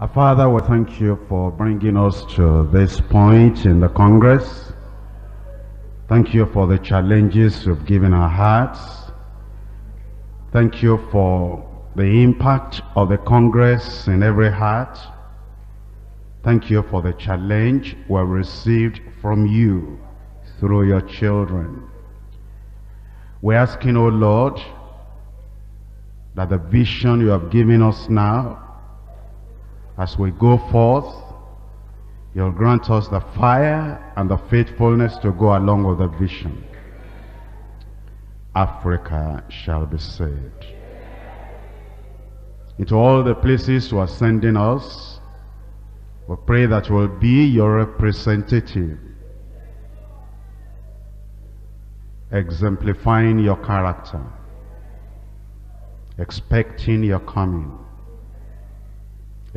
Our Father, we thank you for bringing us to this point in the Congress. Thank you for the challenges you've given our hearts. Thank you for the impact of the Congress in every heart. Thank you for the challenge we received from you through your children. We're asking, O Lord, that the vision you have given us now, as we go forth, you'll grant us the fire and the faithfulness to go along with the vision. Africa shall be saved. Into all the places you are sending us, we pray that we'll be your representative, exemplifying your character, expecting your coming,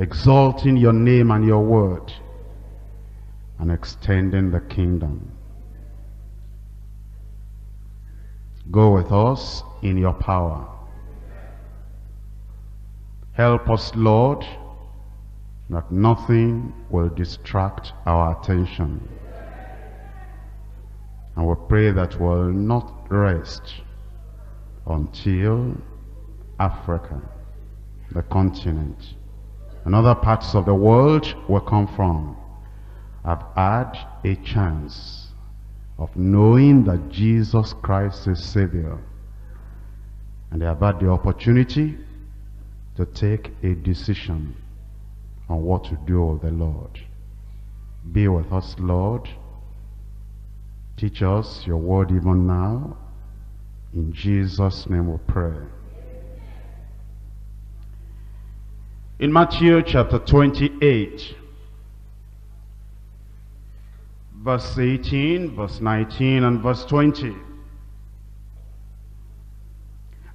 exalting your name and your word, and extending the kingdom. Go with us in your power. Help us, Lord, that nothing will distract our attention. And we pray that we'll not rest until Africa, the continent, and other parts of the world we come from have had a chance of knowing that Jesus Christ is Savior. And they have had the opportunity to take a decision on what to do with the Lord. Be with us, Lord. Teach us your word even now. In Jesus' name we pray. In Matthew chapter 28, verse 18, verse 19, and verse 20.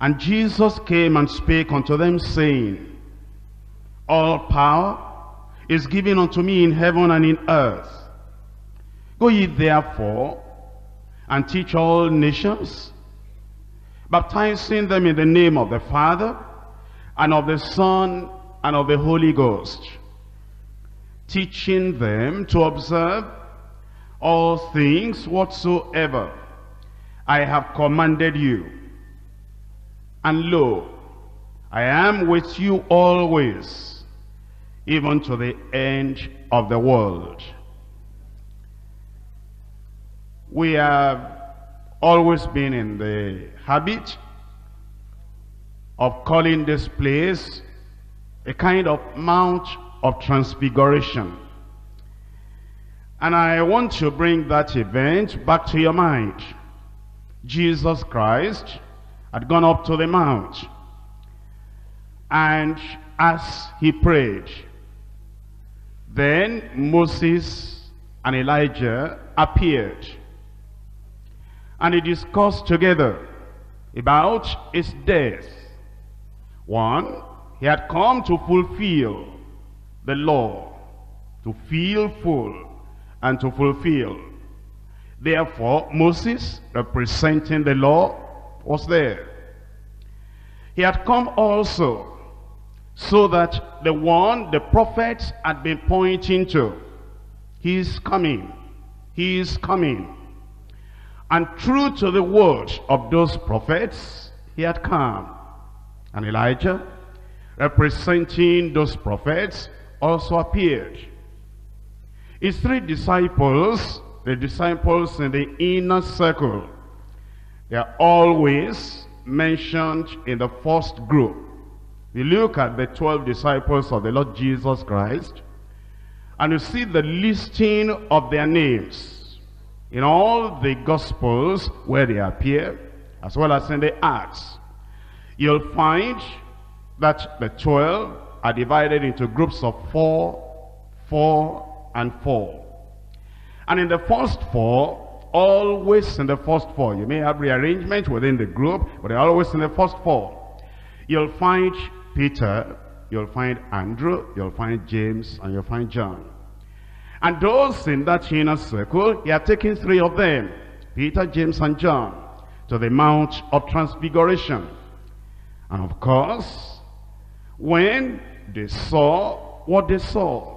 And Jesus came and spake unto them, saying, All power is given unto me in heaven and in earth. Go ye therefore and teach all nations, baptizing them in the name of the Father, and of the Son, and of the Holy Ghost, teaching them to observe all things whatsoever I have commanded you. And lo, I am with you always, even to the end of the world. We have always been in the habit of calling this place a kind of Mount of Transfiguration. And I want to bring that event back to your mind. Jesus Christ had gone up to the mount. And as he prayed, then Moses and Elijah appeared. And they discussed together about his death. One, he had come to fulfill the law, to feel full and to fulfill. Therefore, Moses, representing the law, was there. He had come also so that the one the prophets had been pointing to, he is coming, he is coming. And true to the word of those prophets, he had come. And Elijah, representing those prophets, also appeared. His three disciples, the disciples in the inner circle, they are always mentioned in the first group. We look at the 12 disciples of the Lord Jesus Christ, and you see the listing of their names in all the Gospels where they appear, as well as in the Acts. You'll find that the 12 are divided into groups of four, four, and four. And in the first four, always in the first four, you may have rearrangement within the group, but they're always in the first four. You'll find Peter, you'll find Andrew, you'll find James, and you'll find John. And those in that inner circle, he had taken three of them, Peter, James, and John, to the Mount of Transfiguration. And of course, when they saw what they saw.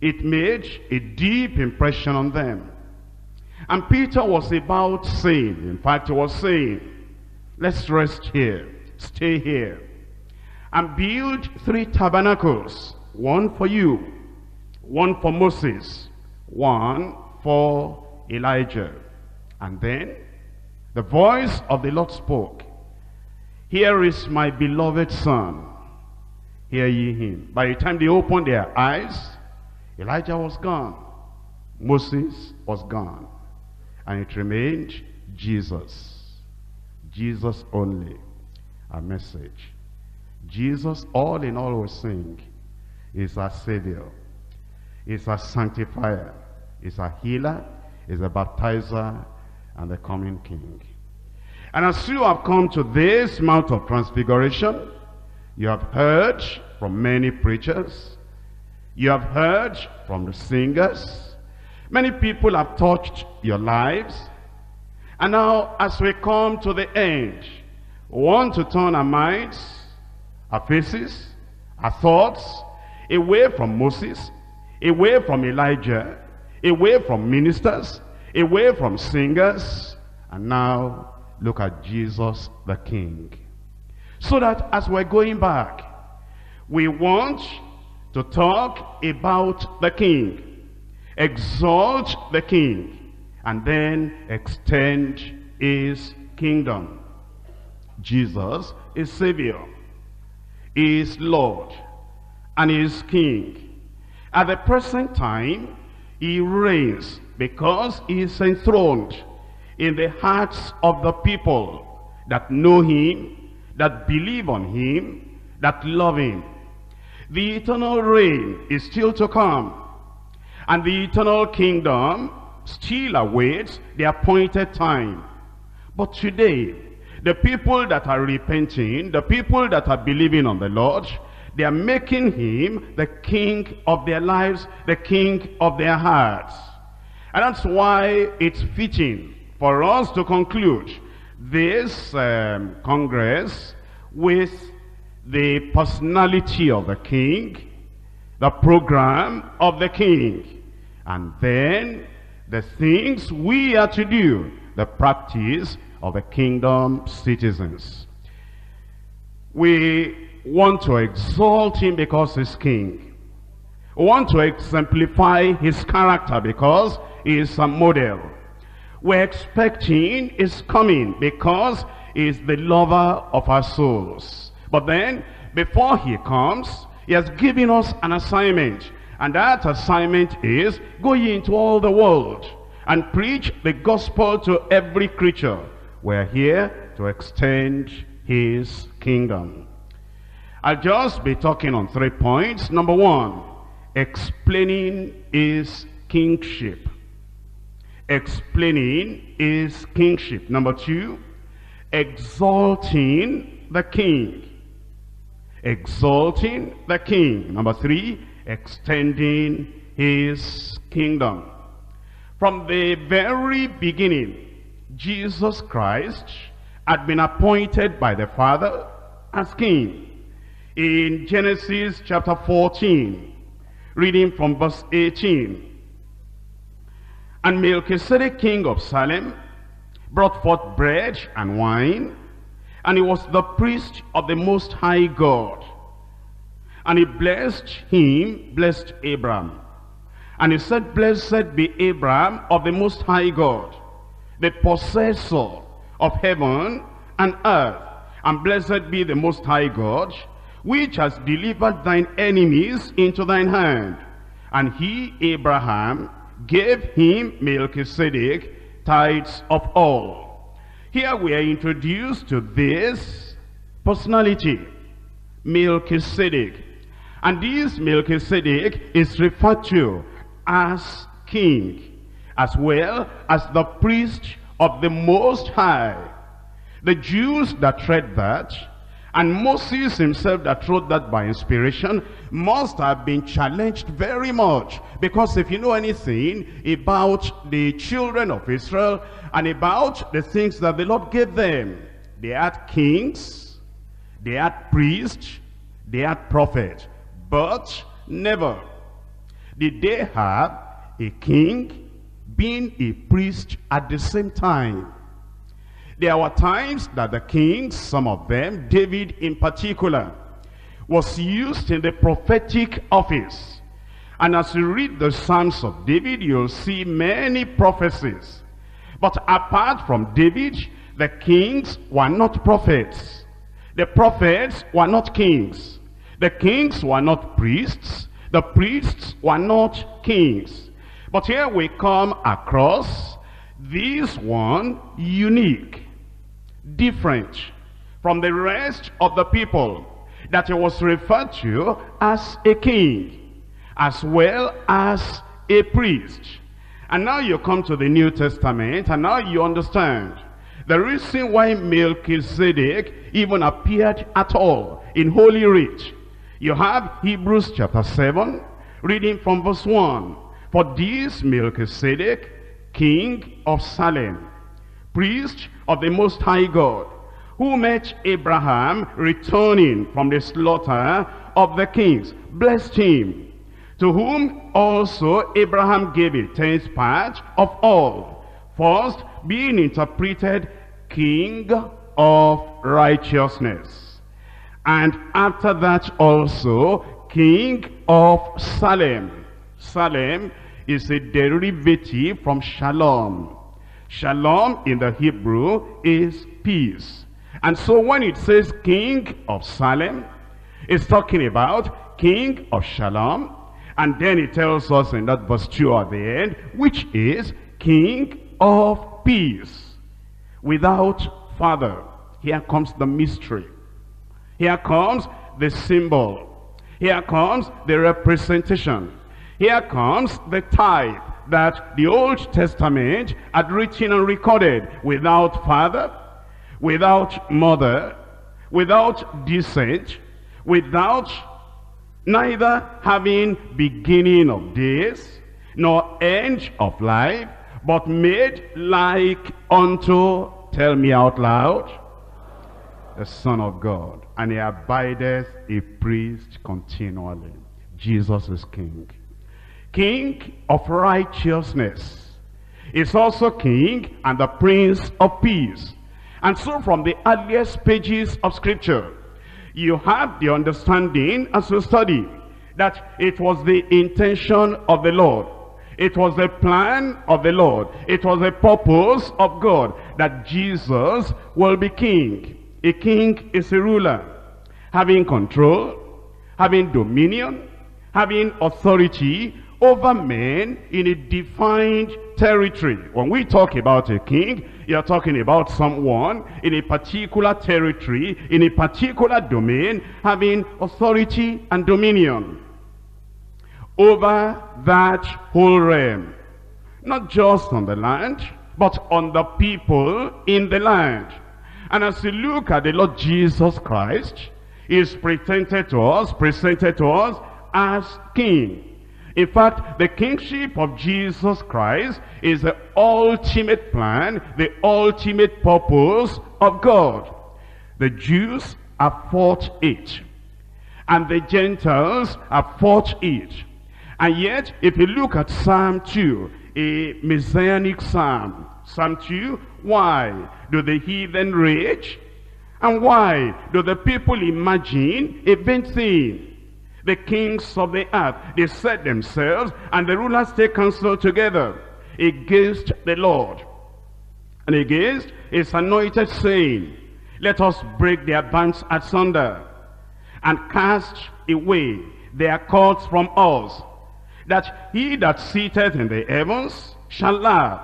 It made a deep impression on them. And Peter was about saying, in fact he was saying, let's rest here, stay here, and build three tabernacles, one for you, one for Moses, one for Elijah. And then the voice of the Lord spoke, Here is my beloved son, hear ye him. By the time they opened their eyes, Elijah was gone. Moses was gone. And it remained Jesus. Jesus only. A message. Jesus, all in all, we sing, is our Savior, is our sanctifier, is our healer, is a baptizer, and the coming King. And as you have come to this Mount of Transfiguration, you have heard from many preachers, you have heard from the singers, many people have touched your lives, and now as we come to the end, we want to turn our minds, our faces, our thoughts, away from Moses, away from Elijah, away from ministers, away from singers, and now look at Jesus the King. So that as we're going back, we want to talk about the King, exalt the King, and then extend his kingdom. Jesus is Savior, is Lord, and is King. At the present time, he reigns because he is enthroned in the hearts of the people that know him, that believe on him, that love him. The eternal reign is still to come. And the eternal kingdom still awaits the appointed time. But today, the people that are repenting, the people that are believing on the Lord, they are making him the king of their lives, the king of their hearts. And that's why it's fitting for us to conclude this um, Congress with the personality of the king, the program of the king, and then the things we are to do, the practice of the kingdom citizens. We want to exalt him because he's king. We want to exemplify his character because he is a model. We're expecting his coming because he is the lover of our souls. But then, before he comes, he has given us an assignment. And that assignment is, go ye into all the world and preach the gospel to every creature. We're here to extend his kingdom. I'll just be talking on three points. Number one, explaining his kingship. Explaining his kingship. Number two, exalting the king. Exalting the king. Number three, extending his kingdom. From the very beginning, Jesus Christ had been appointed by the Father as king. In Genesis chapter 14, reading from verse 18. And Melchizedek, king of Salem, brought forth bread and wine, and he was the priest of the Most High God. And he blessed him, blessed Abraham. And he said, Blessed be Abraham of the Most High God, the possessor of heaven and earth. And blessed be the Most High God, which has delivered thine enemies into thine hand. And he, Abraham, gave him Melchizedek tithes of all. Here we are introduced to this personality, Melchizedek. And this Melchizedek is referred to as king, as well as the priest of the Most High. The Jews that read that, and Moses himself that wrote that by inspiration must have been challenged very much. Because if you know anything about the children of Israel and about the things that the Lord gave them, they had kings, they had priests, They had prophets, but never did they have a king being a priest at the same time. There were times that the kings, some of them, David in particular, was used in the prophetic office. And as you read the Psalms of David, you'll see many prophecies. But apart from David, the kings were not prophets. The prophets were not kings. The kings were not priests. The priests were not kings. But here we come across this one unique, different from the rest of the people that he was referred to as a king as well as a priest. And now you come to the New Testament and now you understand the reason why Melchizedek even appeared at all in Holy Writ. You have Hebrews chapter 7, reading from verse 1. For this Melchizedek, king of Salem, priest of the Most High God, who met Abraham returning from the slaughter of the kings, blessed him, to whom also Abraham gave a tenth part of all, first being interpreted king of righteousness. And after that also, king of Salem. Salem is a derivative from shalom. Shalom in the Hebrew is peace. And so when it says king of Salem, it's talking about king of shalom. And then it tells us in that verse 2 at the end, which is king of peace. Without father, here comes the mystery. Here comes the symbol. Here comes the representation. Here comes the type that the Old Testament had written and recorded without father, without mother, without descent, without neither having beginning of days, nor end of life, but made like unto, tell me out loud, the Son of God. And he abideth a priest continually. Jesus is King. King of righteousness. Is also King and the Prince of Peace. And so from the earliest pages of Scripture, you have the understanding as you study that it was the intention of the Lord it was the plan of the Lord. It was the purpose of God that Jesus will be king. A king is a ruler, having control, having dominion, having authority over men in a defined territory. When we talk about a king, you're talking about someone in a particular territory, in a particular domain, having authority and dominion over that whole realm. Not just on the land, but on the people in the land. And as you look at the Lord Jesus Christ, he is presented to us, presented to us as king. In fact, the kingship of Jesus Christ is the ultimate plan, the ultimate purpose of God. The Jews have fought it, and the Gentiles have fought it. And yet, if you look at Psalm 2, a messianic psalm, Psalm 2, why do the heathen rage? And why do the people imagine a vain thing? The kings of the earth, they set themselves, and the rulers take counsel together against the Lord. And against his anointed saying, Let us break their bands asunder, and cast away their cords from us that he that sitteth in the heavens shall laugh.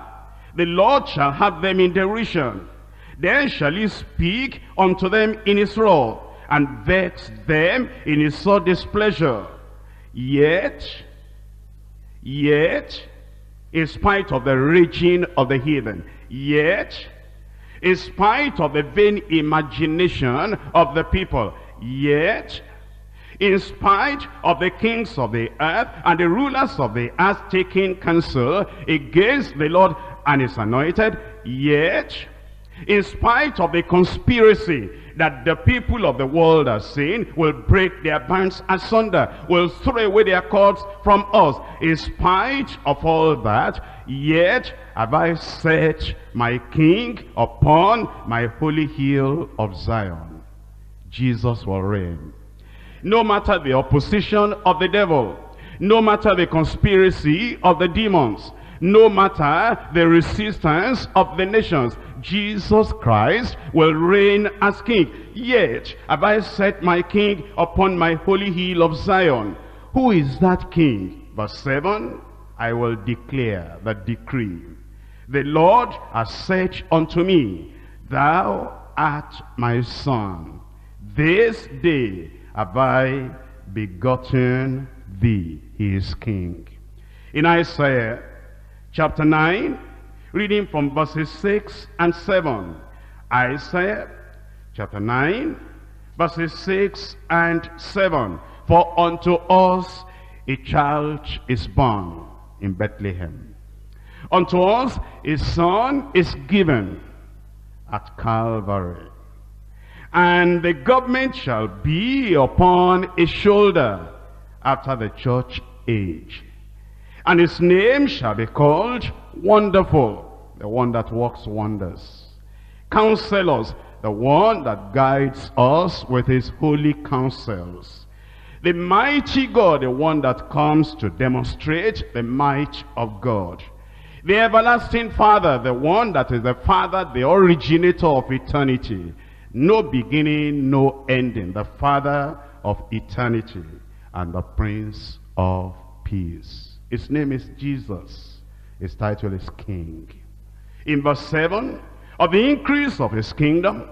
The Lord shall have them in derision. Then shall he speak unto them in his wrath, and vex them in his sore displeasure. Yet, yet, in spite of the raging of the heathen, yet, in spite of the vain imagination of the people, yet, in spite of the kings of the earth and the rulers of the earth taking counsel against the Lord and his anointed, yet in spite of the conspiracy that the people of the world are saying will break their bands asunder, will throw away their cords from us. In spite of all that, yet have I set my king upon my holy hill of Zion. Jesus will reign. No matter the opposition of the devil, no matter the conspiracy of the demons, no matter the resistance of the nations, Jesus Christ will reign as king. Yet have I set my king upon my holy hill of Zion. Who is that king? Verse 7, I will declare the decree. The Lord has said unto me, Thou art my son. This day have I begotten thee. He is king. In Isaiah chapter 9, reading from verses 6 and 7. Isaiah chapter 9, verses 6 and 7. For unto us a child is born in Bethlehem. Unto us a son is given at Calvary. And the government shall be upon his shoulder after the church age. And his name shall be called Wonderful, the one that works wonders. Counselors, the one that guides us with his holy counsels. The mighty God, the one that comes to demonstrate the might of God. The everlasting Father, the one that is the Father, the originator of eternity. No beginning, no ending. The Father of eternity and the Prince of Peace. His name is Jesus. His title is King. In verse 7, of the increase of his kingdom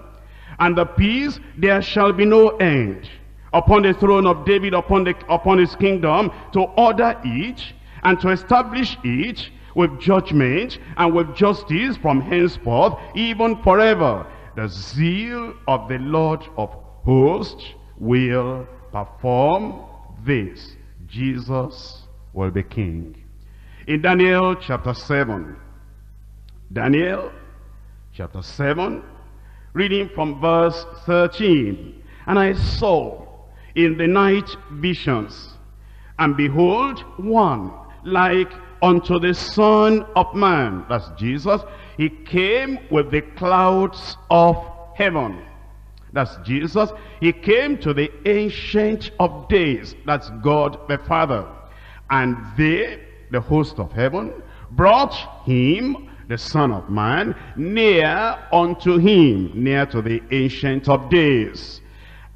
and the peace, there shall be no end. Upon the throne of David, upon, the, upon his kingdom, to order each and to establish each with judgment and with justice from henceforth, even forever. The zeal of the Lord of hosts will perform this. Jesus will be king. In Daniel chapter 7, Daniel chapter 7, reading from verse 13. And I saw in the night visions, and behold, one like unto the Son of Man, that's Jesus, he came with the clouds of heaven. That's Jesus. He came to the ancient of days. That's God the Father. And they, the host of heaven, brought him, the Son of Man, near unto him, near to the Ancient of Days.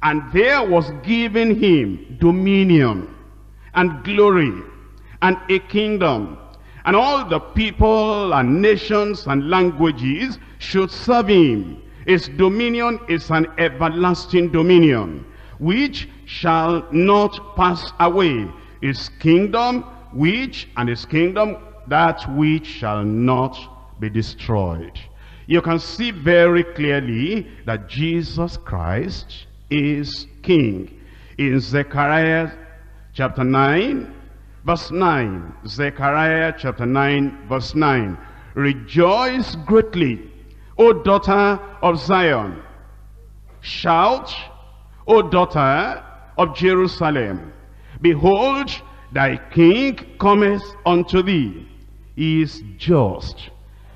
And there was given him dominion and glory and a kingdom. And all the people and nations and languages should serve him. His dominion is an everlasting dominion, which shall not pass away his kingdom which, and his kingdom that which shall not be destroyed. You can see very clearly that Jesus Christ is king. In Zechariah chapter 9, verse 9. Zechariah chapter 9, verse 9. Rejoice greatly, O daughter of Zion. Shout, O daughter of Jerusalem. Behold, thy king cometh unto thee. He is just,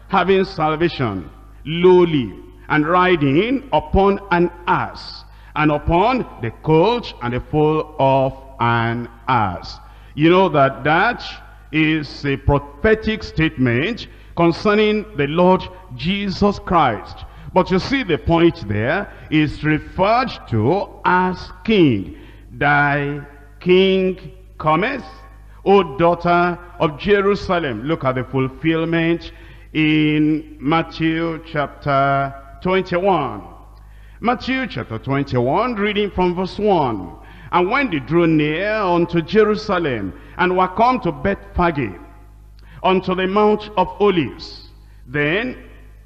having salvation, lowly, and riding upon an ass, and upon the colt and the foal of an ass. You know that that is a prophetic statement concerning the Lord Jesus Christ. But you see the point there is referred to as king. Thy king cometh, O daughter of Jerusalem. Look at the fulfillment in Matthew chapter 21. Matthew chapter 21, reading from verse 1. And when they drew near unto Jerusalem, and were come to Bethphage, unto the Mount of Olives, then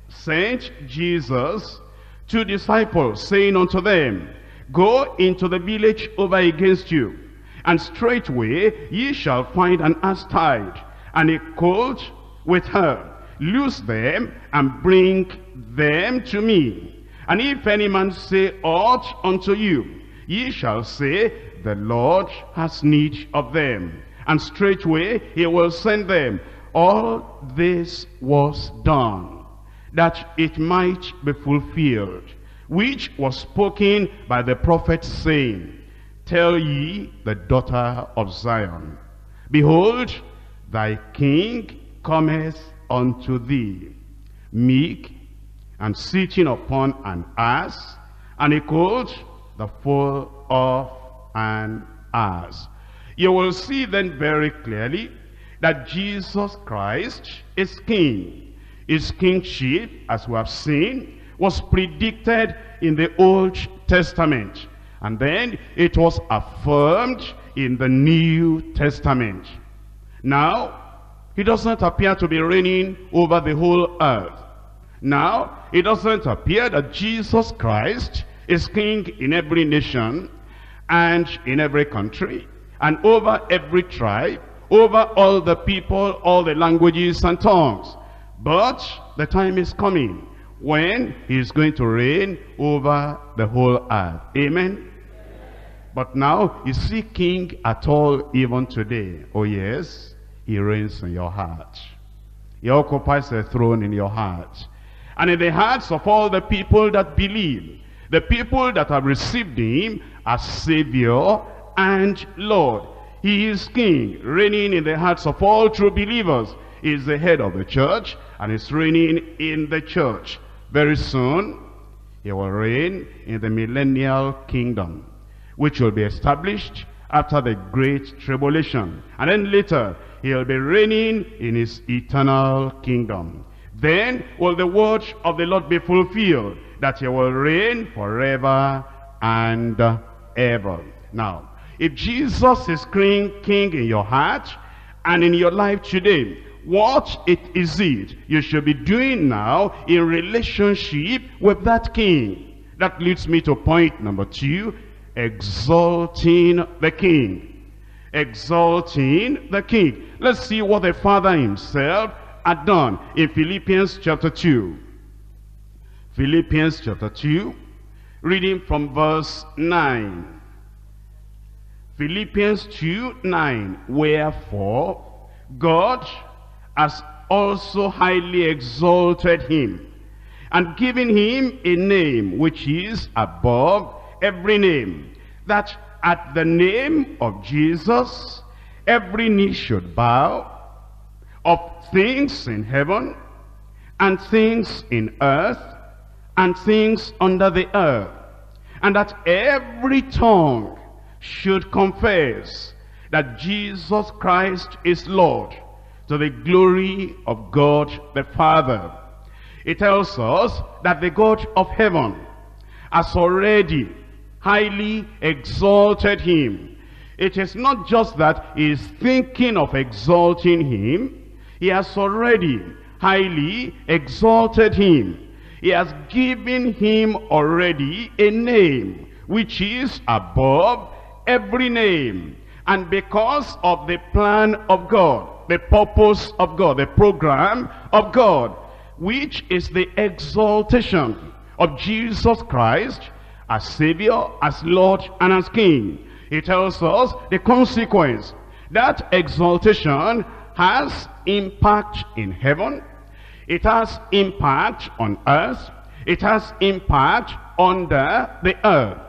sent Jesus two disciples, saying unto them, Go into the village over against you, and straightway ye shall find an ass tied, and a colt with her. Loose them, and bring them to me. And if any man say aught unto you, ye shall say, The Lord has need of them. And straightway he will send them. All this was done, that it might be fulfilled, which was spoken by the prophet, saying, Tell ye the daughter of Zion, Behold, thy king cometh unto thee, meek, and sitting upon an ass, and a colt, the foal of an ass. You will see then very clearly that Jesus Christ is king. His kingship, as we have seen, was predicted in the Old Testament. And then it was affirmed in the New Testament. Now, he doesn't appear to be reigning over the whole earth. Now, it doesn't appear that Jesus Christ is king in every nation and in every country and over every tribe, over all the people, all the languages and tongues. But the time is coming when he is going to reign over the whole earth. Amen? But now, is he king at all even today? Oh yes, he reigns in your heart. He occupies a throne in your heart. And in the hearts of all the people that believe, the people that have received him as Savior and Lord. He is King, reigning in the hearts of all true believers. He is the head of the church and is reigning in the church. Very soon, he will reign in the millennial kingdom, which will be established after the great tribulation. And then later, he'll be reigning in his eternal kingdom. Then will the word of the Lord be fulfilled, that he will reign forever and ever. Now, if Jesus is king, king in your heart and in your life today, what it is it you should be doing now in relationship with that king? That leads me to point number two, exalting the king. Exalting the king. Let's see what the Father himself had done in Philippians chapter 2. Philippians chapter 2, reading from verse 9. Philippians 2, 9. Wherefore, God has also highly exalted him, and given him a name which is above every name, that at the name of Jesus every knee should bow, of things in heaven, and things in earth, and things under the earth, and that every tongue should confess that Jesus Christ is Lord to the glory of God the Father. It tells us that the God of heaven has already highly exalted him. It is not just that he is thinking of exalting him. He has already highly exalted him. He has given him already a name which is above every name. And because of the plan of God, the purpose of God, the program of God, which is the exaltation of Jesus Christ as Savior, as Lord, and as King. It tells us the consequence. That exaltation has impact in heaven. It has impact on earth. It has impact under the earth.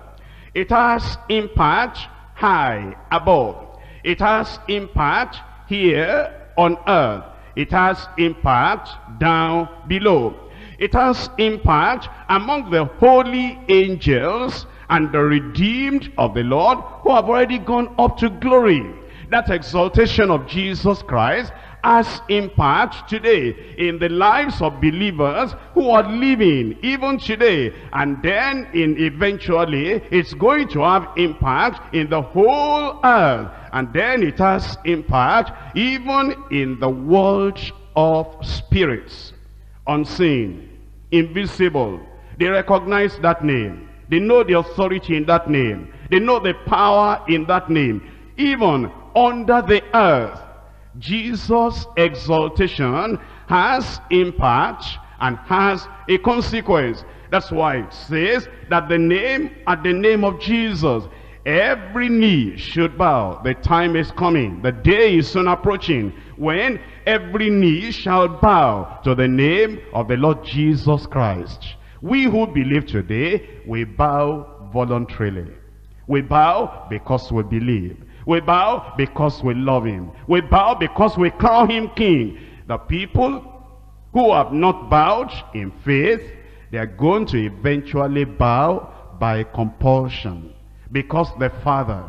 It has impact high above. It has impact here on earth. It has impact down below. It has impact among the holy angels and the redeemed of the Lord who have already gone up to glory. That exaltation of Jesus Christ has impact today in the lives of believers who are living even today. And then in eventually it's going to have impact in the whole earth. And then it has impact even in the world of spirits. Unseen, invisible. They recognize that name. They know the authority in that name. They know the power in that name. Even under the earth, Jesus' exaltation has impact and has a consequence. That's why it says that the name at the name of Jesus, every knee should bow. The time is coming. The day is soon approaching when every knee shall bow to the name of the Lord Jesus Christ. We who believe today, we bow voluntarily. We bow because we believe. We bow because we love him. We bow because we crown him king. The people who have not bowed in faith, they are going to eventually bow by compulsion. Because the Father,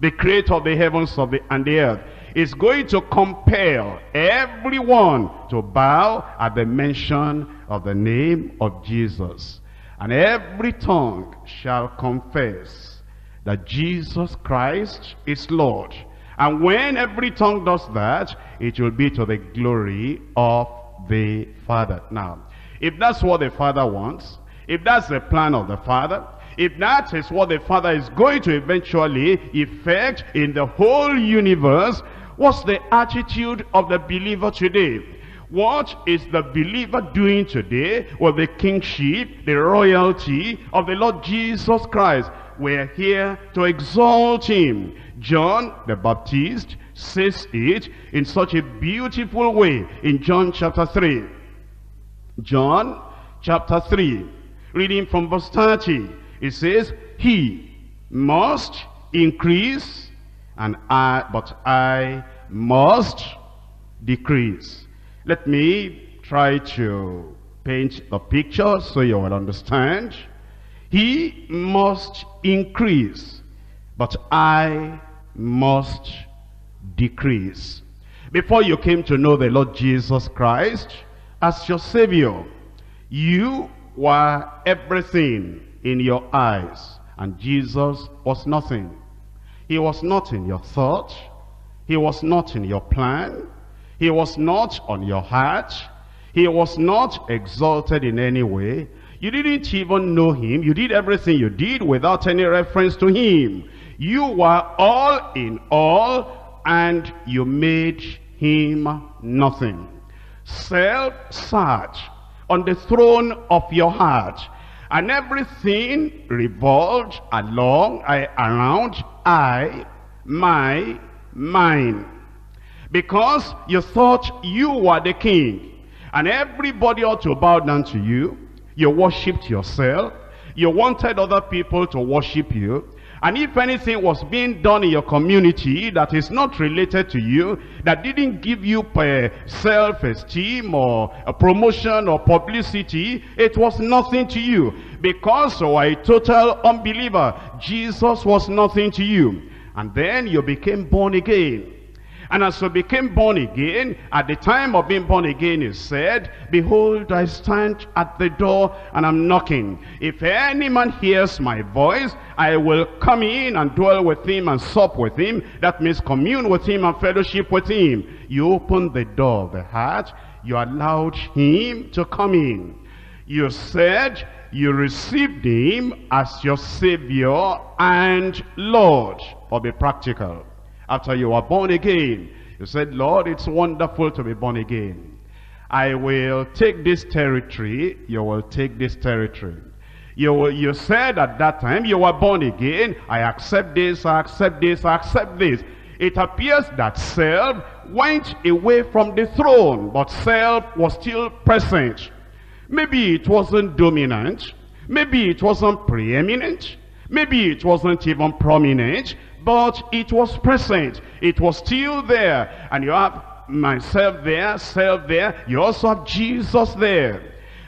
the creator of the heavens of the, and the earth, is going to compel everyone to bow at the mention of the name of Jesus. And every tongue shall confess that Jesus Christ is Lord. And when every tongue does that, it will be to the glory of the Father. Now, if that's what the Father wants, if that's the plan of the Father, if that is what the Father is going to eventually effect in the whole universe, what's the attitude of the believer today? What is the believer doing today with the kingship, the royalty of the Lord Jesus Christ? We're here to exalt him. John the Baptist says it in such a beautiful way in John chapter 3. John chapter 3, reading from verse 30, it says, He must increase, and I, but I must decrease. Let me try to paint the picture so you will understand. He must increase, but I must decrease. Before you came to know the Lord Jesus Christ as your Savior, you were everything in your eyes, and Jesus was nothing. He was not in your thought. He was not in your plan. He was not on your heart. He was not exalted in any way. You didn't even know him. You did everything you did without any reference to him. You were all in all and you made him nothing. Self sat on the throne of your heart and everything revolved along, I, around I, my, mine. Because you thought you were the king. And everybody ought to bow down to you. You worshipped yourself. You wanted other people to worship you. And if anything was being done in your community that is not related to you, that didn't give you uh, self-esteem or a promotion or publicity, it was nothing to you. Because you are a total unbeliever, Jesus was nothing to you. And then you became born again. And as you became born again, at the time of being born again, he said, Behold, I stand at the door and I'm knocking. If any man hears my voice, I will come in and dwell with him and sup with him. That means commune with him and fellowship with him. You open the door of the heart, you allowed him to come in. You said you received him as your Savior and Lord. Or be practical after you are born again. You said, Lord, it's wonderful to be born again. I will take this territory, you will take this territory. You, you said at that time you were born again, I accept this, I accept this, I accept this. It appears that self went away from the throne, but self was still present. Maybe it wasn't dominant, maybe it wasn't preeminent, maybe it wasn't even prominent, but it was present. It was still there. And you have myself there, self there. You also have Jesus there.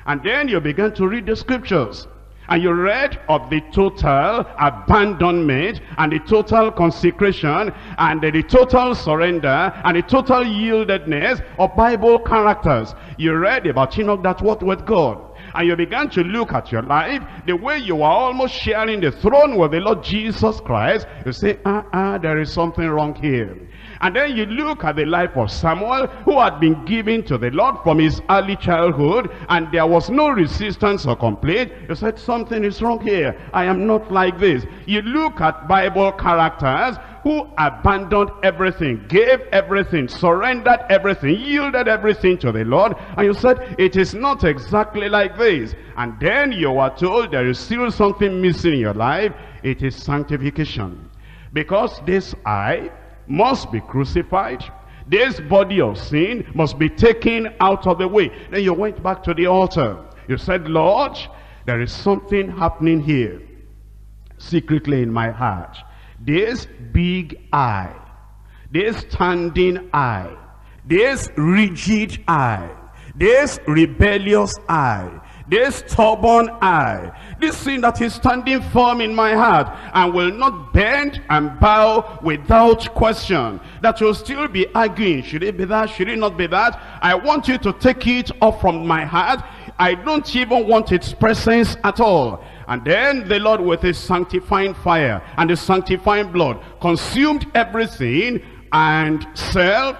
And then you begin to read the scriptures. And you read of the total abandonment and the total consecration and the, total surrender and the total yieldedness of Bible characters. You read about Enoch that walked with God and you began to look at your life, the way you were almost sharing the throne with the Lord Jesus Christ, you say, ah, ah, there is something wrong here. And then you look at the life of Samuel, who had been given to the Lord from his early childhood, and there was no resistance or complaint. You said, something is wrong here. I am not like this. You look at Bible characters who abandoned everything, gave everything, surrendered everything, yielded everything to the Lord, and you said, it is not exactly like this. And then you were told there is still something missing in your life. It is sanctification. Because this I must be crucified. This body of sin must be taken out of the way. Then you went back to the altar. You said, Lord, there is something happening here secretly in my heart. This big eye, this standing eye, this rigid eye, this rebellious eye, this stubborn eye, this sin that is standing firm in my heart and will not bend and bow without question. That will still be arguing. Should it be that? Should it not be that? I want you to take it off from my heart. I don't even want its presence at all. And then the Lord with his sanctifying fire and the sanctifying blood consumed everything and self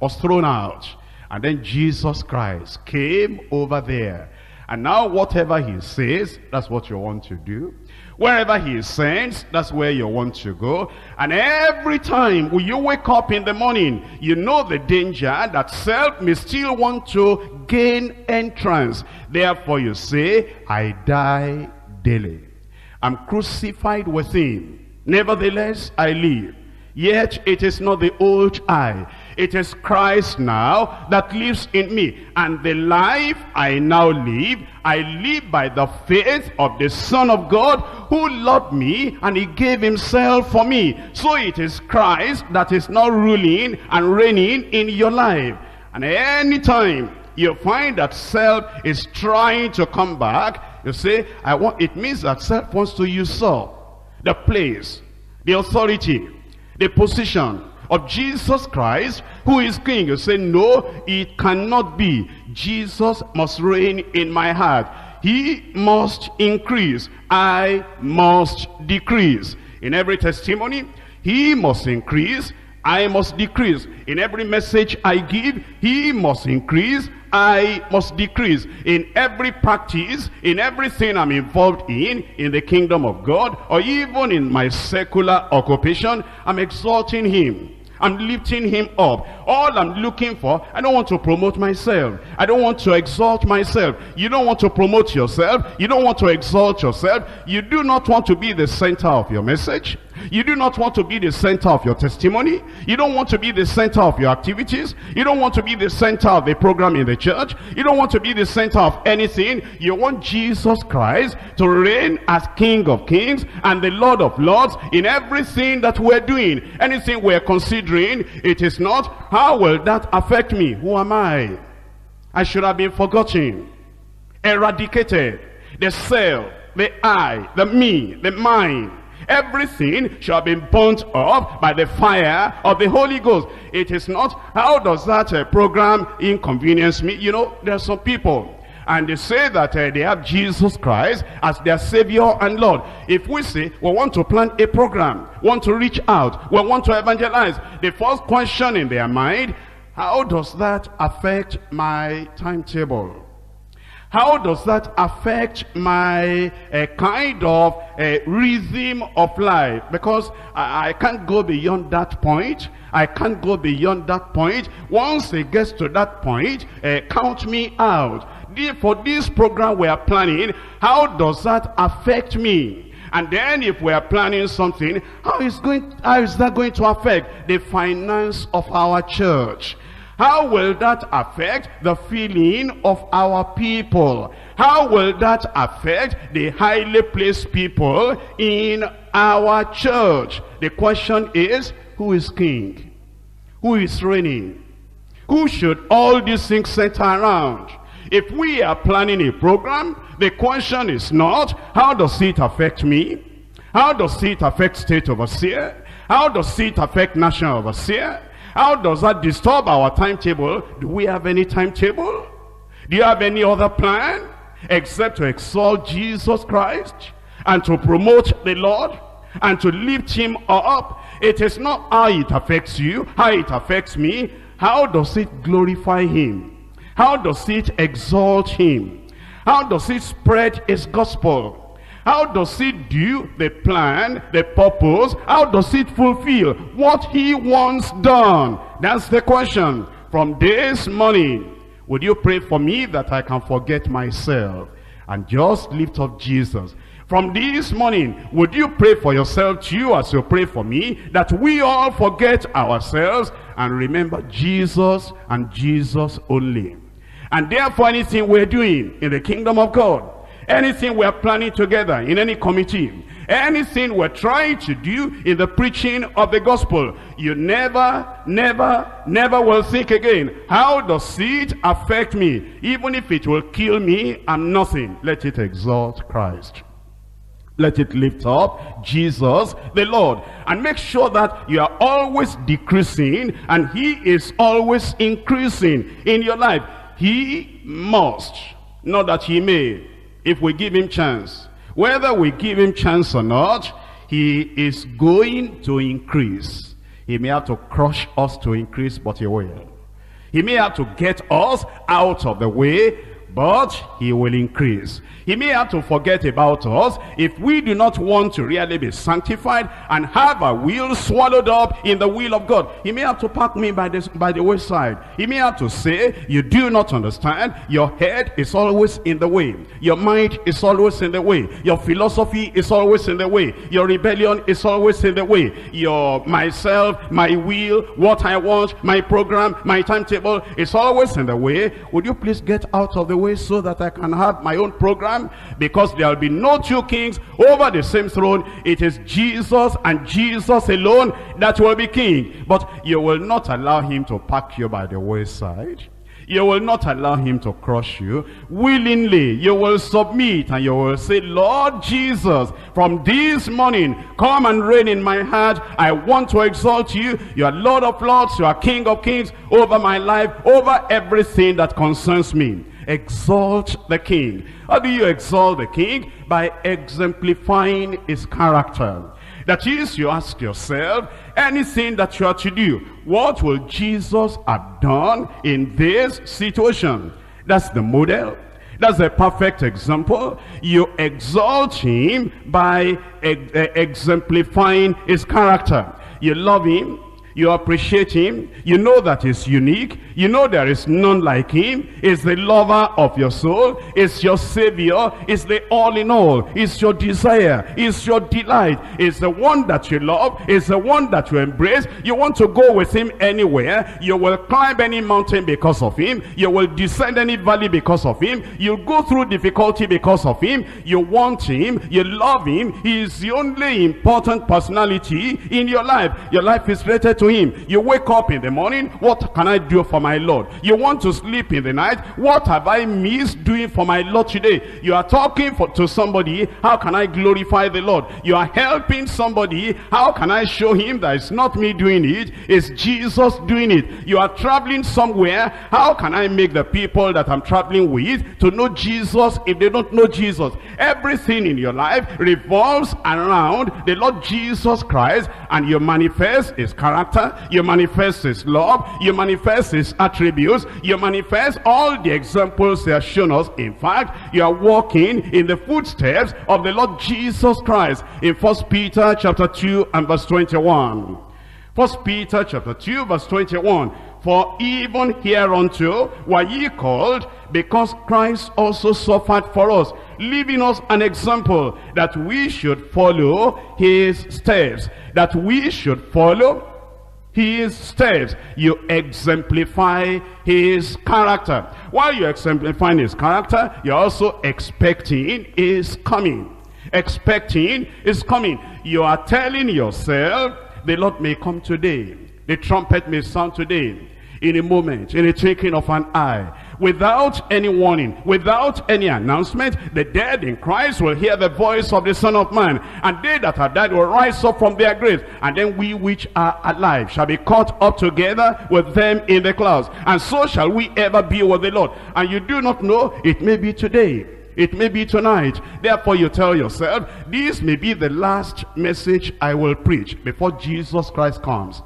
was thrown out. And then Jesus Christ came over there and now whatever he says, that's what you want to do. Wherever he sends, that's where you want to go. And every time when you wake up in the morning, you know the danger that self may still want to gain entrance. Therefore you say, I die daily. I'm crucified with him. Nevertheless, I live. Yet it is not the old I. It is Christ now that lives in me. And the life I now live, I live by the faith of the Son of God who loved me and he gave himself for me. So it is Christ that is now ruling and reigning in your life. And anytime you find that self is trying to come back, you say, I want, it means that self wants to usurp the place, the authority, the position of Jesus Christ, who is king. You say, no, it cannot be. Jesus must reign in my heart. He must increase. I must decrease. In every testimony, he must increase. I must decrease. In every message I give, he must increase. I must decrease in every practice, in everything I'm involved in, in the kingdom of God, or even in my secular occupation, I'm exalting him. I'm lifting him up. All I'm looking for, I don't want to promote myself. I don't want to exalt myself. You don't want to promote yourself. You don't want to exalt yourself. You do not want to be the center of your message. You do not want to be the center of your testimony. You don't want to be the center of your activities. You don't want to be the center of the program in the church. You don't want to be the center of anything. You want Jesus Christ to reign as King of kings and the Lord of lords in everything that we're doing. Anything we're considering, it is not, how will that affect me? Who am I? I should have been forgotten, eradicated. The self, the I, the me, the Everything shall be burnt up by the fire of the Holy Ghost. It is not, how does that uh, program inconvenience me? You know, there are some people, and they say that uh, they have Jesus Christ as their Savior and Lord. If we say we want to plan a program, want to reach out, we want to evangelize, the first question in their mind, how does that affect my timetable? How does that affect my uh, kind of uh, rhythm of life? Because I, I, can't go beyond that point. I can't go beyond that point. Once it gets to that point, uh, count me out. For this program we are planning, how does that affect me? And then if we are planning something, how is, going, how is that going to affect the finance of our church? How will that affect the feeling of our people? How will that affect the highly placed people in our church? The question is, who is king? Who is reigning? Who should all these things center around? If we are planning a program, the question is not, how does it affect me? How does it affect state overseer? How does it affect national overseer? How does that disturb our timetable? Do we have any timetable? Do you have any other plan? Except to exalt Jesus Christ and to promote the Lord and to lift him up. It is not how it affects you, how it affects me. How does it glorify him? How does it exalt him? How does it spread his gospel? How does it do the plan, the purpose? How does it fulfill what he wants done? That's the question. From this morning, would you pray for me that I can forget myself and just lift up Jesus? From this morning, would you pray for yourself too as you pray for me that we all forget ourselves and remember Jesus and Jesus only? And therefore anything we're doing in the kingdom of God, anything we're planning together in any committee, anything we're trying to do in the preaching of the gospel, you never, never, never will think again, how does it affect me? Even if it will kill me, I'm nothing. Let it exalt Christ. Let it lift up Jesus the Lord. And make sure that you are always decreasing and he is always increasing in your life. He must, not that he may, if we give him chance. Whether we give him chance or not, he is going to increase. He may have to crush us to increase, but he will. He may have to get us out of the way, but he will increase. He may have to forget about us if we do not want to really be sanctified and have our will swallowed up in the will of God. He may have to pack me by, this, by the wayside. He may have to say, you do not understand. Your head is always in the way. Your mind is always in the way. Your philosophy is always in the way. Your rebellion is always in the way. Your myself, my will, what I want, my program, my timetable is always in the way. Would you please get out of the way so that I can have my own program because there will be no two kings over the same throne. It is Jesus and Jesus alone that will be king. But you will not allow him to pack you by the wayside. You will not allow him to crush you. Willingly, you will submit and you will say, Lord Jesus, from this morning, come and reign in my heart. I want to exalt you. You are Lord of lords. You are King of kings over my life, over everything that concerns me. Exalt the king. How do you exalt the king? By exemplifying his character. That is, you ask yourself, anything that you are to do, what will Jesus have done in this situation? That's the model. That's a perfect example. You exalt him by eh, eh, exemplifying his character. You love him, you appreciate him. You know that he's unique. You know there is none like him. He's the lover of your soul. He's your savior. He's the all in all. He's your desire. He's your delight. He's the one that you love. He's the one that you embrace. You want to go with him anywhere. You will climb any mountain because of him. You will descend any valley because of him. You'll go through difficulty because of him. You want him. You love him. He is the only important personality in your life. Your life is related to him. You wake up in the morning, what can I do for my Lord? You want to sleep in the night, what have I missed doing for my Lord today? You are talking for, to somebody, how can I glorify the Lord? You are helping somebody, how can I show him that it's not me doing it, it's Jesus doing it? You are traveling somewhere, how can I make the people that I'm traveling with to know Jesus if they don't know Jesus? Everything in your life revolves around the Lord Jesus Christ and you manifest his character character, you manifest his love, you manifest his attributes, you manifest all the examples they have shown us. In fact, you are walking in the footsteps of the Lord Jesus Christ in First Peter chapter 2 and verse 21. First Peter chapter 2 verse 21. For even hereunto were ye called, because Christ also suffered for us, leaving us an example that we should follow his steps, that we should follow his steps. You exemplify his character. While you're exemplifying his character, you're also expecting his coming. Expecting his coming. You are telling yourself, the Lord may come today. The trumpet may sound today. In a moment, in a twinkling of an eye without any warning, without any announcement, the dead in Christ will hear the voice of the Son of Man. And they that are dead will rise up from their graves. And then we which are alive shall be caught up together with them in the clouds. And so shall we ever be with the Lord. And you do not know, it may be today It may be tonight. Therefore you tell yourself, this may be the last message I will preach before Jesus Christ comes.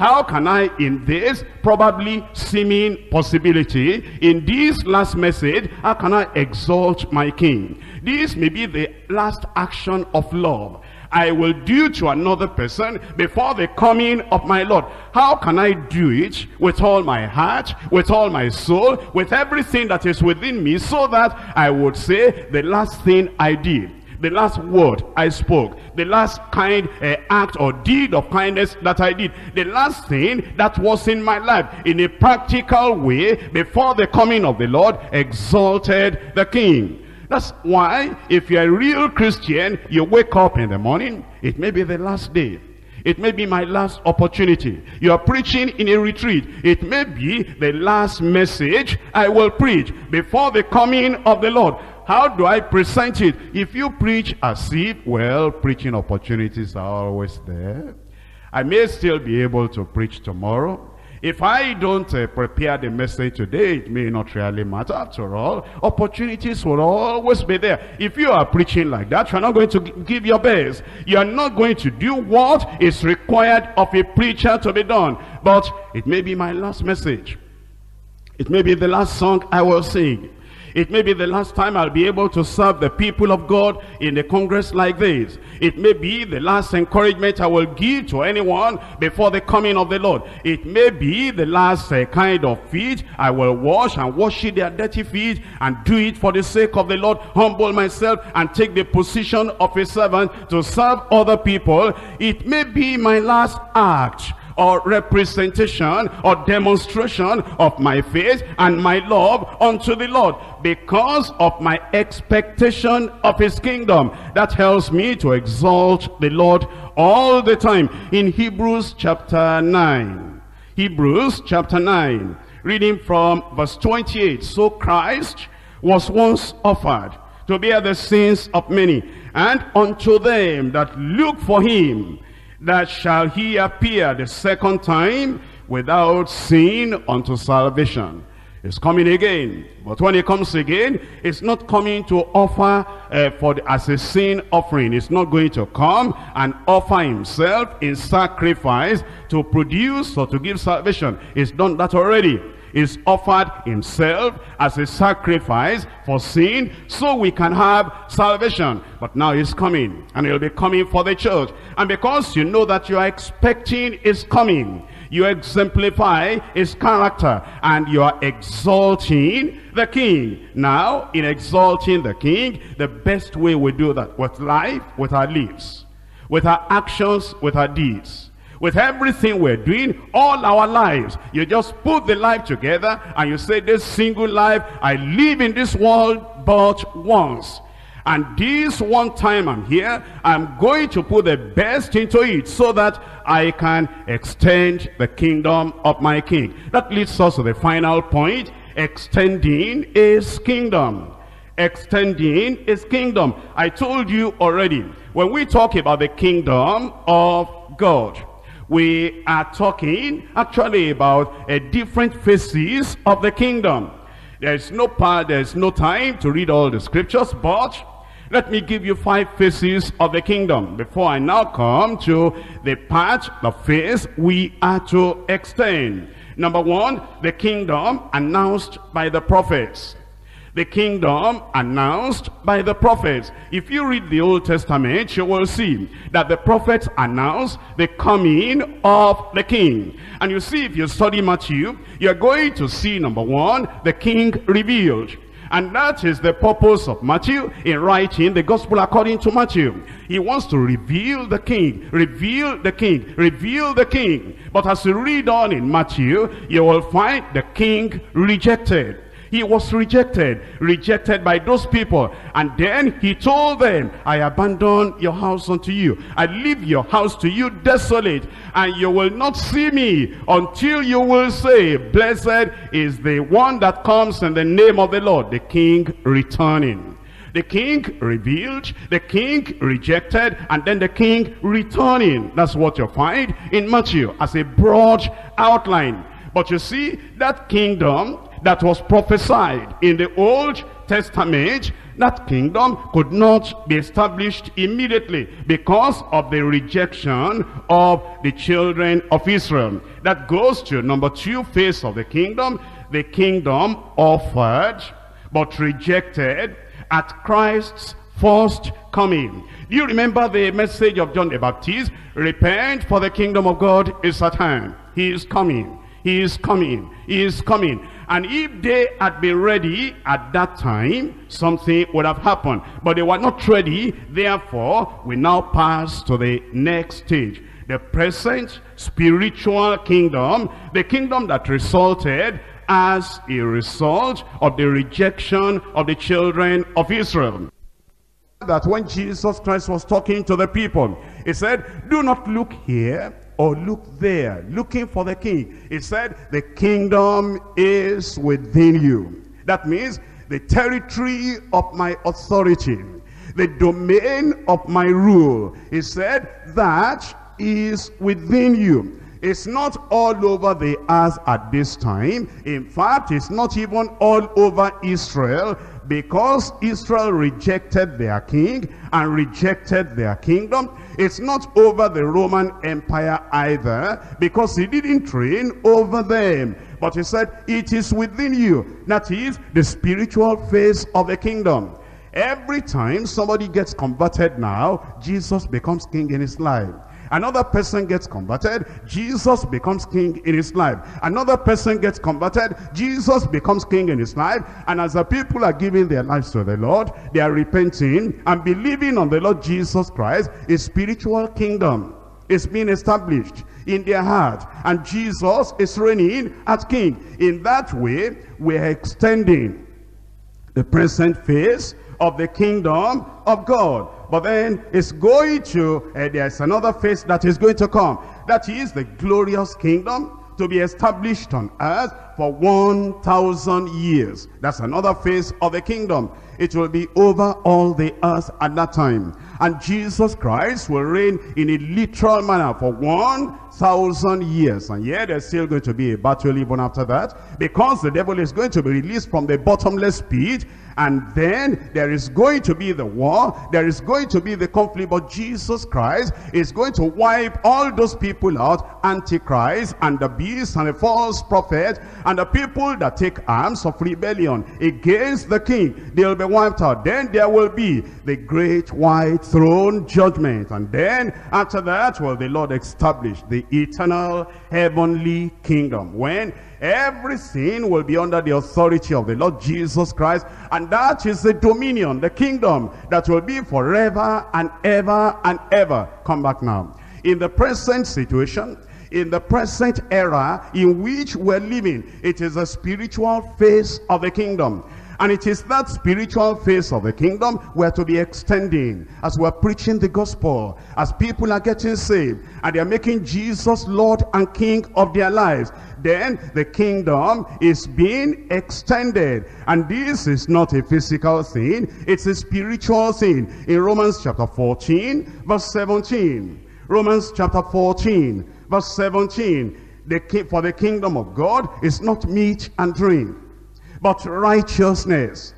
How can I, in this probably seeming possibility, in this last message, how can I exalt my king? This may be the last action of love. I will do to another person before the coming of my Lord. How can I do it with all my heart, with all my soul, with everything that is within me so that I would say the last thing I did the last word I spoke, the last kind uh, act or deed of kindness that I did, the last thing that was in my life, in a practical way, before the coming of the Lord, exalted the King. That's why, if you're a real Christian, you wake up in the morning, it may be the last day. It may be my last opportunity. You are preaching in a retreat. It may be the last message I will preach before the coming of the Lord. How do I present it? If you preach as if, well, preaching opportunities are always there. I may still be able to preach tomorrow. If I don't uh, prepare the message today, it may not really matter. After all, opportunities will always be there. If you are preaching like that, you're not going to give your best. You're not going to do what is required of a preacher to be done. But it may be my last message. It may be the last song I will sing. It may be the last time I'll be able to serve the people of God in the Congress like this. It may be the last encouragement I will give to anyone before the coming of the Lord. It may be the last uh, kind of feet I will wash and wash their dirty feet and do it for the sake of the Lord. Humble myself and take the position of a servant to serve other people. It may be my last act or representation or demonstration of my faith and my love unto the Lord because of my expectation of his kingdom. That helps me to exalt the Lord all the time. In Hebrews chapter 9. Hebrews chapter 9. Reading from verse 28. So Christ was once offered to bear the sins of many. And unto them that look for him that shall he appear the second time without sin unto salvation. He's coming again. But when he comes again, it's not coming to offer uh, for the, as a sin offering. It's not going to come and offer himself in sacrifice to produce or to give salvation. He's done that already is offered himself as a sacrifice for sin so we can have salvation. But now he's coming and he'll be coming for the church. And because you know that you are expecting his coming, you exemplify his character and you are exalting the king. Now, in exalting the king, the best way we do that with life, with our lips, with our actions, with our deeds with everything we're doing all our lives. You just put the life together and you say, this single life, I live in this world but once. And this one time I'm here, I'm going to put the best into it so that I can extend the kingdom of my king. That leads us to the final point, extending his kingdom. Extending his kingdom. I told you already, when we talk about the kingdom of God, we are talking actually about a different phases of the kingdom. There's no part, there's no time to read all the scriptures, but let me give you five phases of the kingdom before I now come to the part, the phase we are to extend. Number one, the kingdom announced by the prophets the kingdom announced by the prophets. If you read the Old Testament, you will see that the prophets announced the coming of the king. And you see, if you study Matthew, you're going to see, number one, the king revealed. And that is the purpose of Matthew in writing the gospel according to Matthew. He wants to reveal the king, reveal the king, reveal the king. But as you read on in Matthew, you will find the king rejected. He was rejected, rejected by those people. And then he told them, I abandon your house unto you. I leave your house to you desolate. And you will not see me until you will say, Blessed is the one that comes in the name of the Lord, the king returning. The king revealed, the king rejected, and then the king returning. That's what you find in Matthew as a broad outline. But you see, that kingdom that was prophesied in the Old Testament, that kingdom could not be established immediately because of the rejection of the children of Israel. That goes to number two phase of the kingdom. The kingdom offered but rejected at Christ's first coming. Do you remember the message of John the Baptist? Repent for the kingdom of God is at hand. He is coming. He is coming. He is coming. And if they had been ready at that time, something would have happened. But they were not ready. Therefore, we now pass to the next stage. The present spiritual kingdom, the kingdom that resulted as a result of the rejection of the children of Israel that when Jesus Christ was talking to the people, he said, do not look here or look there, looking for the king. He said, the kingdom is within you. That means the territory of my authority, the domain of my rule. He said, that is within you. It's not all over the earth at this time. In fact, it's not even all over Israel because Israel rejected their king and rejected their kingdom. It's not over the Roman Empire either because he didn't reign over them. But he said, it is within you. That is the spiritual face of the kingdom. Every time somebody gets converted now, Jesus becomes king in his life. Another person gets converted, Jesus becomes king in his life. Another person gets converted, Jesus becomes king in his life. And as the people are giving their lives to the Lord, they are repenting and believing on the Lord Jesus Christ, a spiritual kingdom is being established in their heart. And Jesus is reigning as king. In that way, we are extending the present phase of the kingdom of God. But then it's going to, uh, there's another phase that is going to come. That is the glorious kingdom to be established on earth for 1,000 years. That's another phase of the kingdom. It will be over all the earth at that time. And Jesus Christ will reign in a literal manner for 1,000 years. And yet there's still going to be a battle even after that. Because the devil is going to be released from the bottomless pit and then there is going to be the war, there is going to be the conflict, but Jesus Christ is going to wipe all those people out, Antichrist and the beast and the false prophet and the people that take arms of rebellion against the king. They'll be wiped out. Then there will be the great white throne judgment. And then after that will the Lord establish the eternal heavenly kingdom. When Everything will be under the authority of the Lord Jesus Christ. And that is the dominion, the kingdom that will be forever and ever and ever. Come back now. In the present situation, in the present era in which we're living, it is a spiritual phase of the kingdom. And it is that spiritual phase of the kingdom we're to be extending as we're preaching the gospel, as people are getting saved, and they're making Jesus Lord and King of their lives then the kingdom is being extended. And this is not a physical thing, it's a spiritual thing. In Romans chapter 14, verse 17. Romans chapter 14, verse 17. The, for the kingdom of God is not meat and drink, but righteousness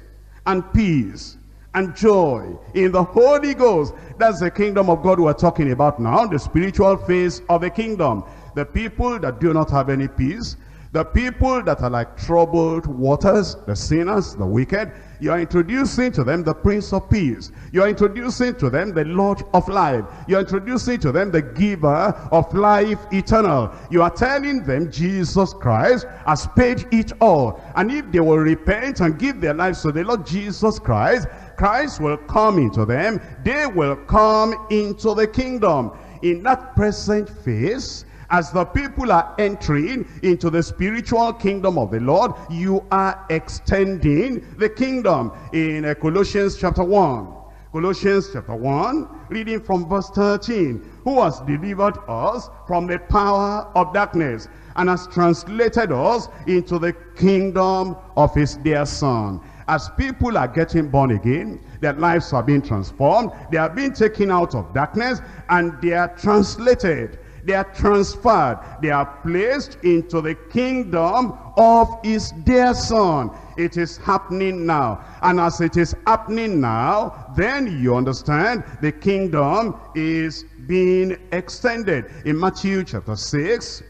and peace and joy in the Holy Ghost. That's the kingdom of God we're talking about now, the spiritual phase of the kingdom. The people that do not have any peace, the people that are like troubled waters, the sinners, the wicked, you are introducing to them the Prince of Peace. You are introducing to them the Lord of life. You are introducing to them the giver of life eternal. You are telling them Jesus Christ has paid it all. And if they will repent and give their lives to the Lord Jesus Christ, Christ will come into them. They will come into the kingdom. In that present phase, as the people are entering into the spiritual kingdom of the Lord, you are extending the kingdom. In uh, Colossians chapter 1, Colossians chapter 1, reading from verse 13, who has delivered us from the power of darkness and has translated us into the kingdom of his dear son. As people are getting born again, their lives are being transformed, they are being taken out of darkness and they are translated They are transferred. They are placed into the kingdom of his dear son. It is happening now. And as it is happening now, then you understand the kingdom is being extended. In Matthew chapter 6,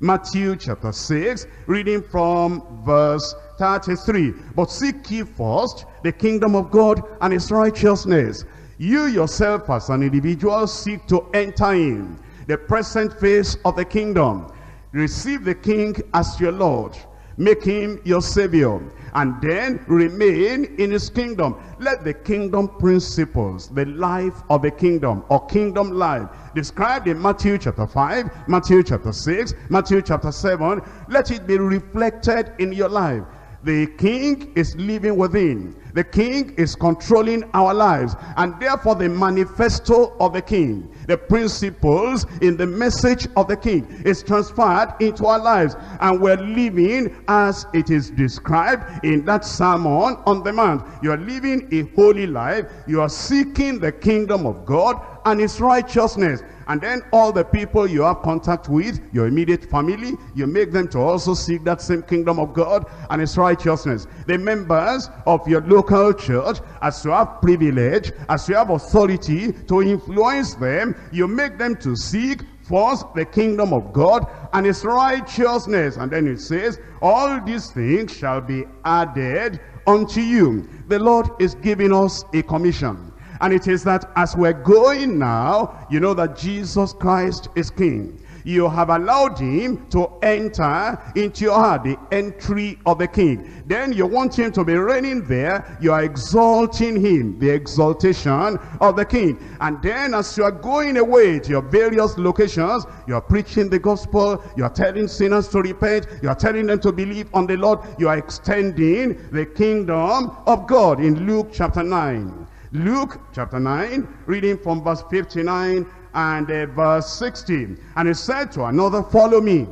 Matthew chapter 6, reading from verse 33. But seek ye first the kingdom of God and his righteousness. You yourself as an individual seek to enter in the present phase of the kingdom. Receive the king as your Lord. Make him your savior and then remain in his kingdom. Let the kingdom principles, the life of the kingdom or kingdom life described in Matthew chapter 5, Matthew chapter 6, Matthew chapter 7, let it be reflected in your life. The king is living within. The king is controlling our lives. And therefore the manifesto of the king, the principles in the message of the king is transferred into our lives. And we're living as it is described in that sermon on the mount. You are living a holy life. You are seeking the kingdom of God and his righteousness. And then all the people you have contact with, your immediate family, you make them to also seek that same kingdom of God and his righteousness. The members of your local church, as you have privilege, as you have authority to influence them, you make them to seek first the kingdom of God and his righteousness. And then it says, all these things shall be added unto you. The Lord is giving us a commission. And it is that as we're going now, you know that Jesus Christ is King. You have allowed him to enter into your heart, the entry of the king. Then you want him to be reigning there. You are exalting him, the exaltation of the king. And then as you are going away to your various locations, you are preaching the gospel. You are telling sinners to repent. You are telling them to believe on the Lord. You are extending the kingdom of God in Luke chapter 9. Luke chapter 9, reading from verse 59 and uh, verse 16. And he said to another, follow me.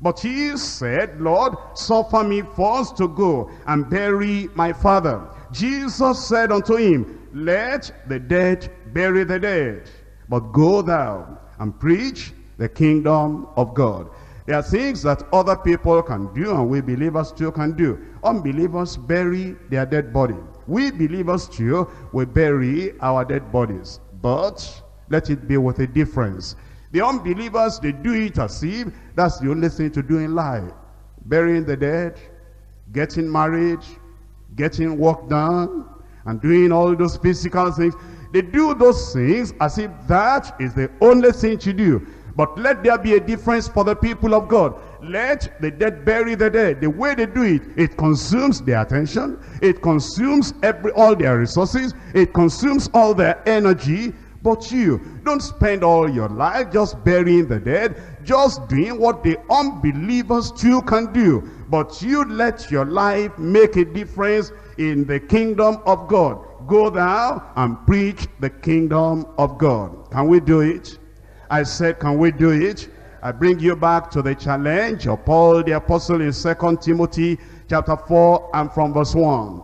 But he said, Lord, suffer me first to go and bury my father. Jesus said unto him, let the dead bury the dead, but go thou and preach the kingdom of God. There are things that other people can do and we believers too can do. Unbelievers bury their dead body. We believers too, we bury our dead bodies. But let it be with a difference. The unbelievers, they do it as if that's the only thing to do in life. Burying the dead, getting married, getting work done, and doing all those physical things. They do those things as if that is the only thing to do. But let there be a difference for the people of God. Let the dead bury the dead. The way they do it, it consumes their attention. It consumes every all their resources. It consumes all their energy. But you, don't spend all your life just burying the dead, just doing what the unbelievers too can do. But you let your life make a difference in the kingdom of God. Go thou and preach the kingdom of God. Can we do it? I said, can we do it? I bring you back to the challenge of Paul the apostle in 2 Timothy chapter 4 and from verse 1.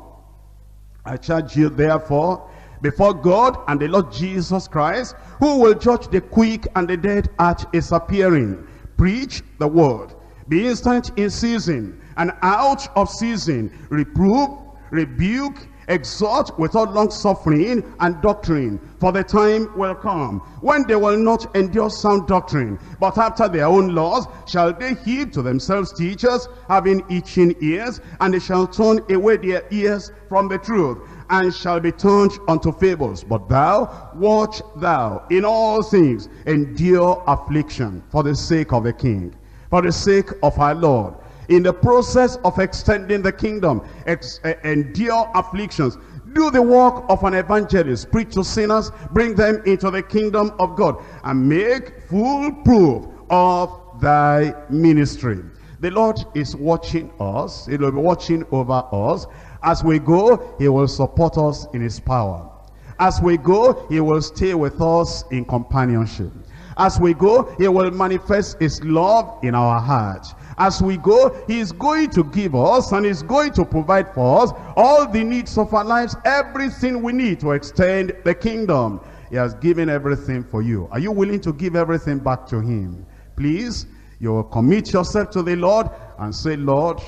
I charge you therefore before God and the Lord Jesus Christ, who will judge the quick and the dead at his appearing. Preach the word. Be instant in season and out of season. Reprove, rebuke, exhort without long suffering and doctrine for the time will come when they will not endure sound doctrine but after their own laws shall they heap to themselves teachers having itching ears and they shall turn away their ears from the truth and shall be turned unto fables. But thou watch thou in all things endure affliction for the sake of the king for the sake of our lord in the process of extending the kingdom, ex uh, endure afflictions, do the work of an evangelist, preach to sinners, bring them into the kingdom of God, and make full proof of thy ministry. The Lord is watching us. He will be watching over us. As we go, he will support us in his power. As we go, he will stay with us in companionship. As we go, he will manifest his love in our heart. As we go, he is going to give us and is going to provide for us all the needs of our lives, everything we need to extend the kingdom. He has given everything for you. Are you willing to give everything back to him? Please, you will commit yourself to the Lord and say, Lord,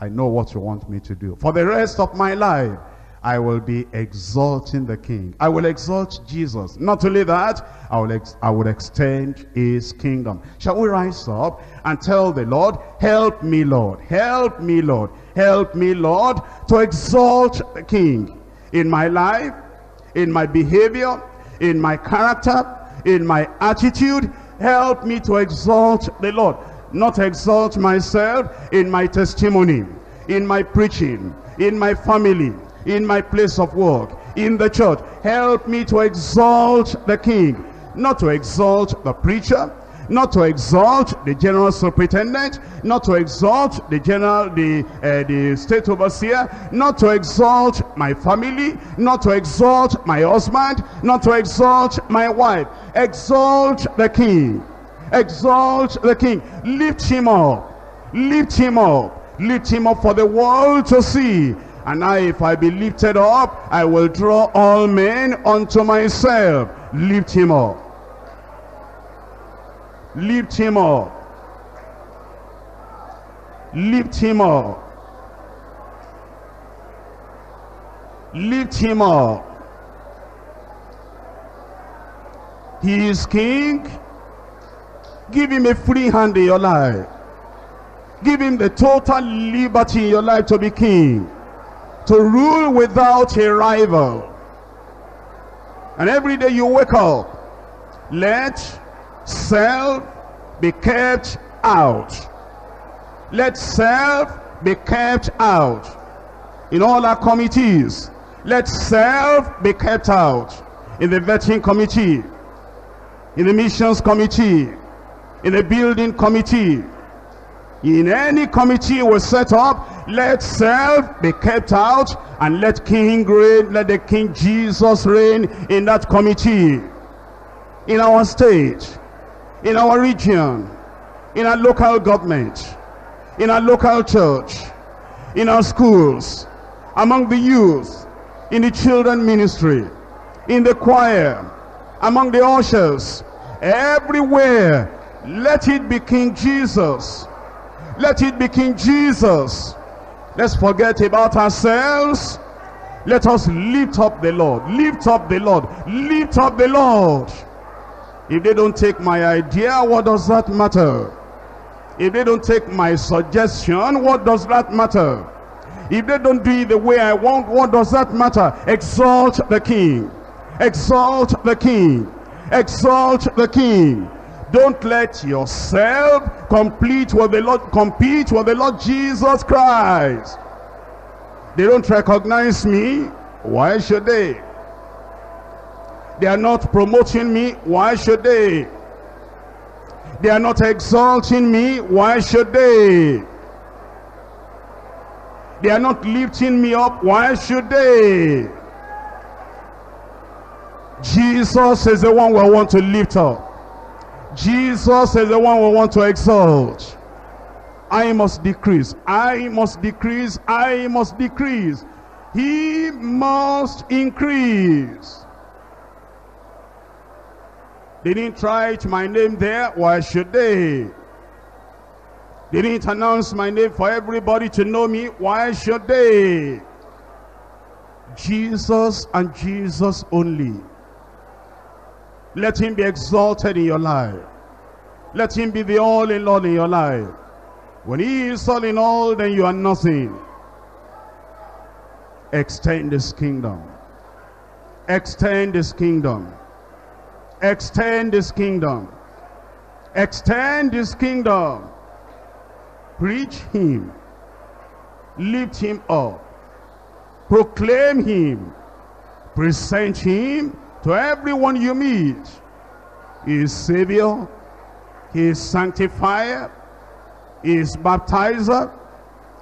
I know what you want me to do. For the rest of my life, I will be exalting the King. I will exalt Jesus. Not only that, I will, ex I will extend his kingdom. Shall we rise up and tell the Lord, help me, Lord, help me, Lord, help me, Lord, to exalt the King in my life, in my behavior, in my character, in my attitude. Help me to exalt the Lord, not exalt myself in my testimony, in my preaching, in my family, in my place of work, in the church. Help me to exalt the king, not to exalt the preacher, not to exalt the general superintendent, not to exalt the general, the, uh, the state overseer, not to exalt my family, not to exalt my husband, not to exalt my wife. Exalt the king. Exalt the king. Lift him up. Lift him up. Lift him up for the world to see. And I, if I be lifted up, I will draw all men unto myself. Lift him up. Lift him up. Lift him up. Lift him up. He is king. Give him a free hand in your life. Give him the total liberty in your life to be king. To rule without a rival. And every day you wake up, let self be kept out. Let self be kept out. In all our committees, let self be kept out. In the vetting committee, in the missions committee, in the building committee, in any committee we set up, let self be kept out and let King reign, let the King Jesus reign in that committee, in our state, in our region, in our local government, in our local church, in our schools, among the youth, in the children ministry, in the choir, among the ushers, everywhere, let it be King Jesus. Let it be King Jesus. Let's forget about ourselves. Let us lift up the Lord. Lift up the Lord. Lift up the Lord. If they don't take my idea, what does that matter? If they don't take my suggestion, what does that matter? If they don't do it the way I want, what does that matter? Exalt the king. Exalt the king. Exalt the king. Don't let yourself complete with the Lord, compete with the Lord Jesus Christ. They don't recognize me. Why should they? They are not promoting me. Why should they? They are not exalting me. Why should they? They are not lifting me up. Why should they? Jesus is the one we want to lift up. Jesus is the one we want to exalt. I must decrease. I must decrease. I must decrease. He must increase. They didn't write my name there. Why should they? They didn't announce my name for everybody to know me. Why should they? Jesus and Jesus only. Let him be exalted in your life. Let him be the all in all in your life. When he is all in all, then you are nothing. Extend his kingdom. Extend his kingdom. Extend his kingdom. Extend his kingdom. Preach him. Lift him up. Proclaim him. Present him to everyone you meet. Is Savior. Is Sanctifier. Is Baptizer.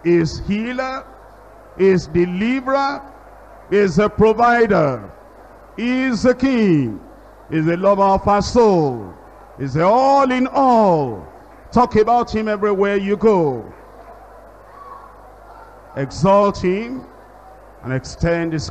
Is Healer. He is Deliverer. Is a Provider. Is the King. Is the lover of our soul. Is the all in all. Talk about him everywhere you go. Exalt him and extend his